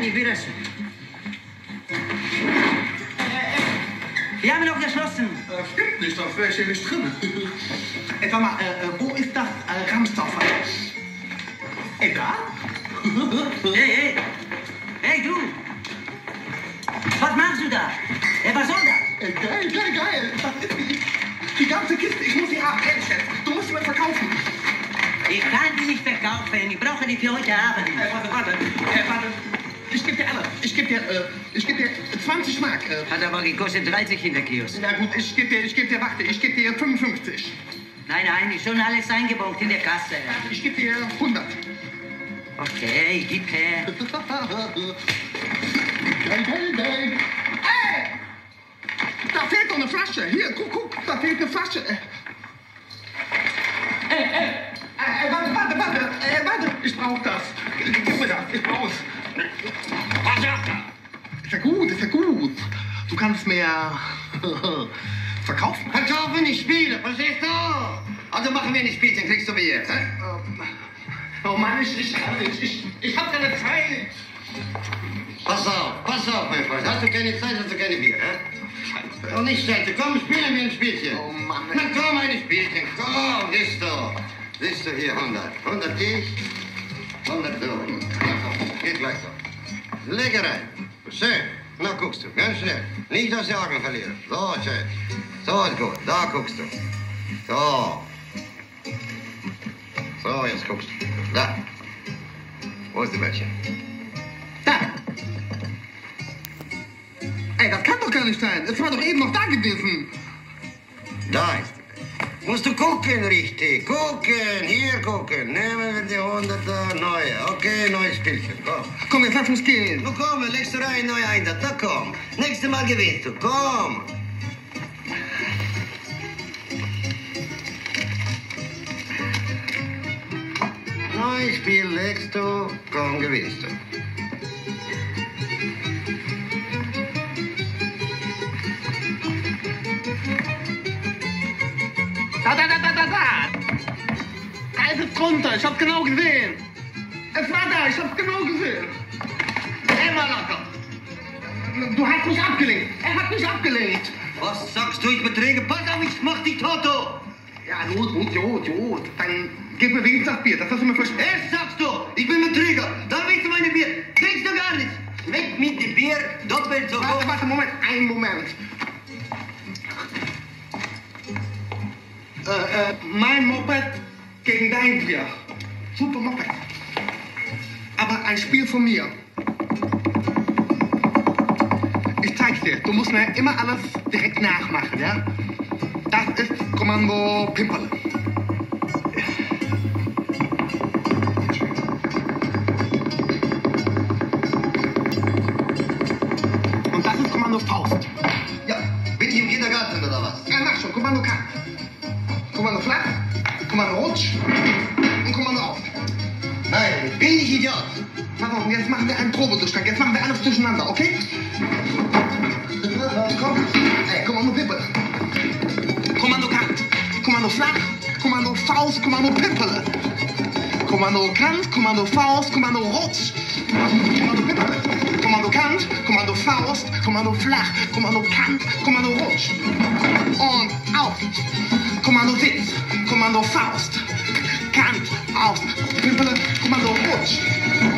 Ich wieder schon. Wir haben noch geschlossen. Äh, stimmt nicht, das wäre ich hier nicht drin. Äh, sag mal, äh, äh, wo ist das äh, Ramsdorfer? Äh, da? Hey, hey. Hey, du. Was machst du da? Hey, was soll das? Äh, geil, geil, geil. Das ist die, die ganze Kiste. Ich muss sie haben, ehrlich jetzt. Du musst sie mir verkaufen. Ich kann die nicht verkaufen. Ich brauche die für heute Abend. Äh, gebe dir, äh, ich gebe dir 20 Mark. Äh, Hat aber gekostet 30 in der Kiosk. na gut, ich gebe dir, ich gebe dir, warte, ich gebe dir 55. Nein, nein, ist schon alles eingebaut in der Kasse. Ich gebe dir 100. Okay, gib her. Geil, geil, geil. Ey! Da fehlt doch eine Flasche. Hier, guck, guck, da fehlt eine Flasche. Ey, ey, ey, warte, warte, warte, äh, warte, ich brauch das. Gib mir das, ich brauch's. Kannst mir verkaufen. Verkaufen nicht Spiele, verstehst du? Also machen wir nicht Spielchen, kriegst du Bier. hä? Oh Mann, ich, ich kann nicht. Ich, ich hab keine Zeit. Pass auf, pass auf, mein Freund. Hast du keine Zeit, hast du keine Bier, hä? Und nicht scheiße, komm, spielen wir ein Spielchen. Oh Mann. Na komm, ein Spielchen, komm, siehst du. Siehst du hier, 100. 100 ich, 100 du. Geht gleich so. Leg rein. Schön. Na guckst du, ganz schnell. Nicht aus den Augen verlieren. So, schön. So ist gut, da guckst du. So. So, jetzt guckst du. Da. Wo ist die Mädchen? Da. Ey, das kann doch gar nicht sein. Es war doch eben noch da gewesen. Da ist die. Musst du gucken, richtig. Gucken, hier gucken. Nehmen wir die 100 neue. Okay, neues Spielchen. Komm. Komm, jetzt lass uns gehen. Nu komm, legst du rein neu ein. Da komm. Nächstes Mal gewinnst du. Komm. Neues Spiel legst du. Komm, gewinnst du. Drunter. Ich hab's genau gesehen. Es war da. Ich hab's genau gesehen. Immer locker. Du hast mich abgelenkt. Er hat mich abgelenkt. Was sagst du? Ich beträge? Pass auf, ich mach dich Toto. Ja, gut, gut, gut, gut. Dann gib mir wenigstens das Bier. Das hast du mir versprochen. Es sagst du, ich bin Betrüger. Da willst du meine Bier. Kriegst du gar nichts. Weg mit dem Bier, doppelt so Warte, warte, Moment. Einen Moment. Äh, äh, mein Moped gegen dein Bier. Super Moped. Aber ein Spiel von mir. Ich zeig's dir. Du musst mir immer alles direkt nachmachen, ja? Das ist Kommando Pimperle. Und das ist Kommando Faust. Ja, bin ich im Kindergarten oder was? Ja, mach schon. Kommando Kant. Kommando Flach. Kommando Rutsch. Und Kommando auf. Nein, bin ich Idiot. Pass auf, jetzt machen wir einen Probedurchgang. Jetzt machen wir alles durcheinander, okay? Komm. Ey, Kommando Pimpele. Kommando Kant. Kommando Flach. Kommando Faust. Kommando Pimpele. Kommando Kant. Kommando Faust. Kommando Rutsch. Kommando Pimpele. Kommando Kant. Kommando Faust. Kommando Flach. Kommando Kant. Kommando Rutsch. Und auf. Kommando Sitz. Kommando Faust. Kant. Auf. Pimpele. Kommando Rutsch.